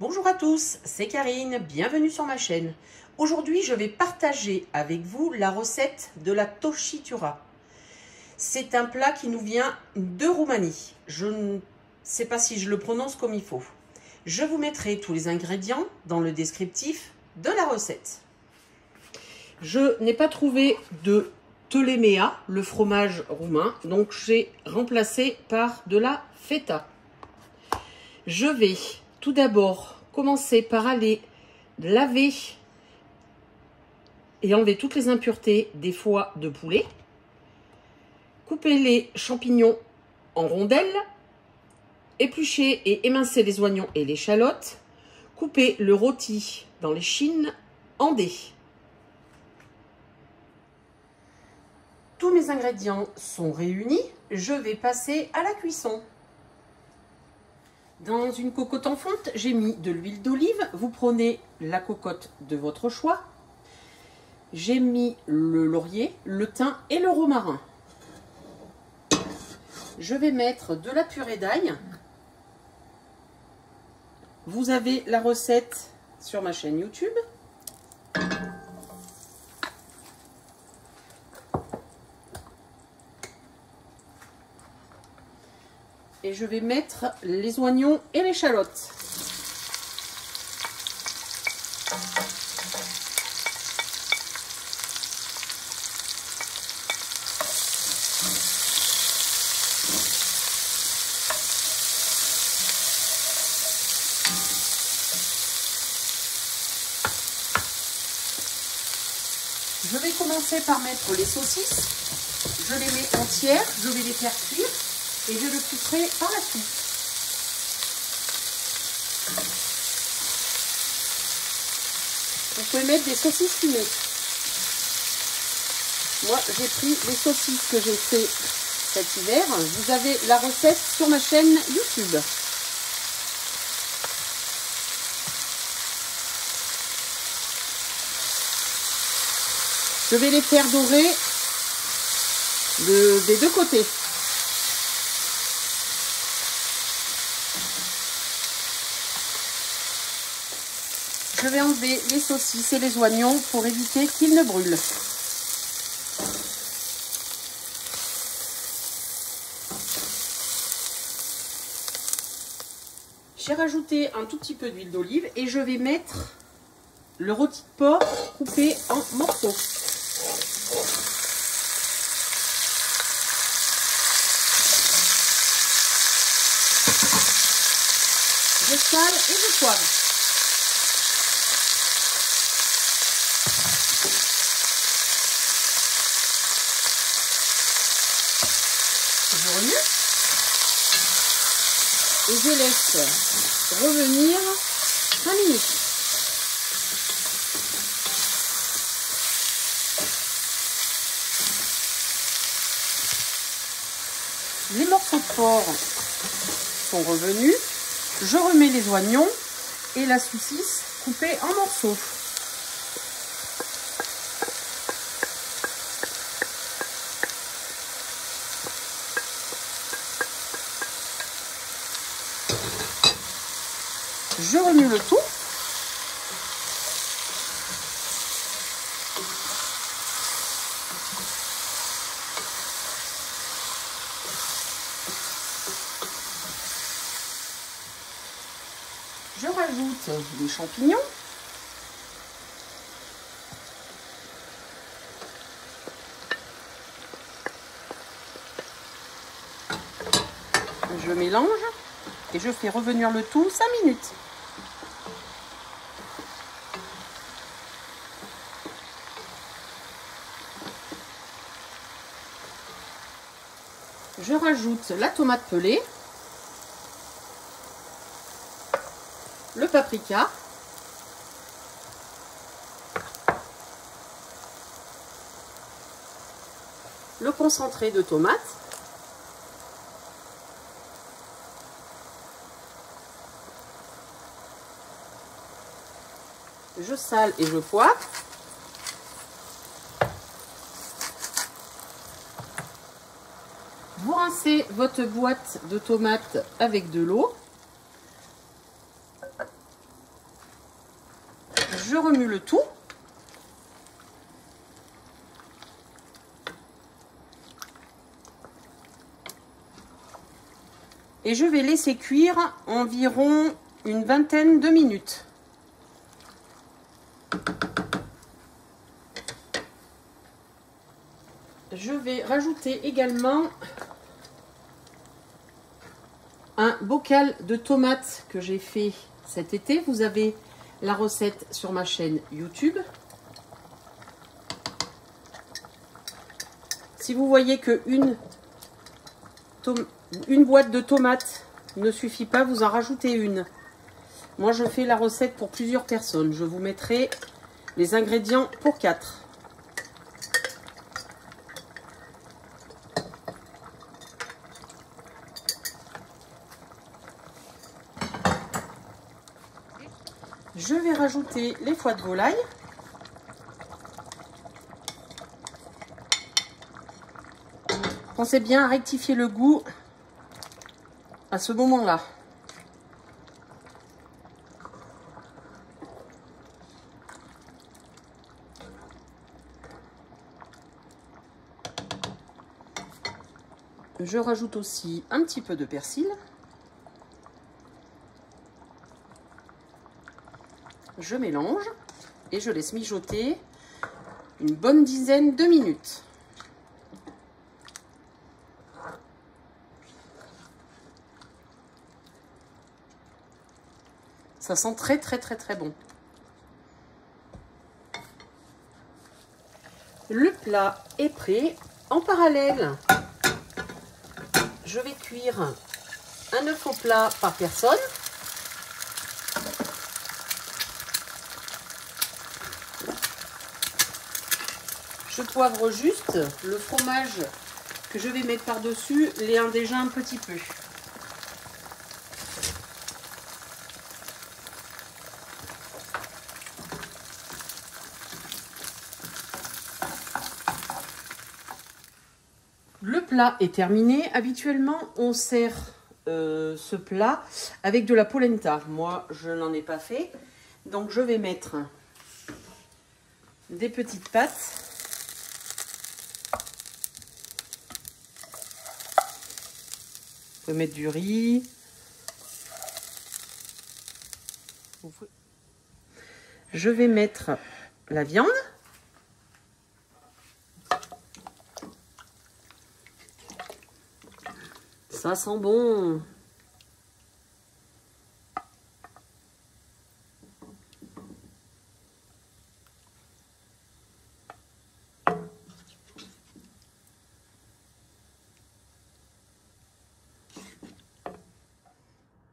Bonjour à tous, c'est Karine, bienvenue sur ma chaîne. Aujourd'hui, je vais partager avec vous la recette de la toshitura. C'est un plat qui nous vient de Roumanie. Je ne sais pas si je le prononce comme il faut. Je vous mettrai tous les ingrédients dans le descriptif de la recette. Je n'ai pas trouvé de telemea, le fromage roumain, donc j'ai remplacé par de la feta. Je vais tout d'abord commencer par aller laver et enlever toutes les impuretés des foies de poulet. Couper les champignons en rondelles. Éplucher et émincer les oignons et l'échalote. Couper le rôti dans les chines en dés. Tous mes ingrédients sont réunis. Je vais passer à la cuisson. Dans une cocotte en fonte, j'ai mis de l'huile d'olive. Vous prenez la cocotte de votre choix. J'ai mis le laurier, le thym et le romarin. Je vais mettre de la purée d'ail. Vous avez la recette sur ma chaîne YouTube. Et je vais mettre les oignons et l'échalote. Je vais commencer par mettre les saucisses. Je les mets entières, je vais les faire cuire et je le couperai par la suite. Vous pouvez mettre des saucisses fumées. Moi, j'ai pris les saucisses que j'ai fait cet hiver. Vous avez la recette sur ma chaîne YouTube. Je vais les faire dorer des deux côtés. Je vais enlever les saucisses et les oignons pour éviter qu'ils ne brûlent. J'ai rajouté un tout petit peu d'huile d'olive et je vais mettre le rôti de porc coupé en morceaux. Je sale et je poivre. Et je laisse revenir 5 minutes. Les morceaux de porc sont revenus. Je remets les oignons et la saucisse coupée en morceaux. Je remue le tout. Je rajoute des champignons. Je mélange et je fais revenir le tout 5 minutes. Je rajoute la tomate pelée, le paprika, le concentré de tomate, je sale et je poivre. Vous rincez votre boîte de tomates avec de l'eau. remue le tout. Et je vais laisser cuire environ une vingtaine de minutes. Je vais rajouter également un bocal de tomates que j'ai fait cet été. Vous avez la recette sur ma chaîne YouTube. Si vous voyez que une, une boîte de tomates ne suffit pas, vous en rajoutez une. Moi, je fais la recette pour plusieurs personnes. Je vous mettrai les ingrédients pour 4. Je vais rajouter les foies de volaille. Pensez bien à rectifier le goût à ce moment-là. Je rajoute aussi un petit peu de persil. Je mélange et je laisse mijoter une bonne dizaine de minutes. Ça sent très très très très bon. Le plat est prêt. En parallèle, je vais cuire un œuf au plat par personne. Poivre juste le fromage que je vais mettre par-dessus, les déjà un petit peu. Le plat est terminé. Habituellement, on sert euh, ce plat avec de la polenta. Moi, je n'en ai pas fait. Donc, je vais mettre des petites pâtes. Mettre du riz. Je vais mettre la viande. Ça sent bon.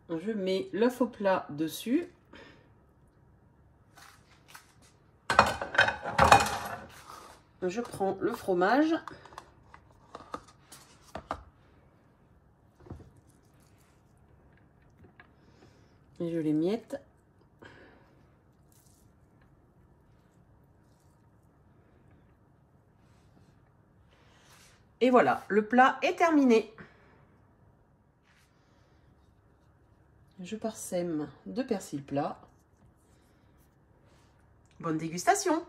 Je mets l'œuf au plat dessus. Je prends le fromage. Et je les miette. Et voilà, le plat est terminé. Je parsème de persil plat. Bonne dégustation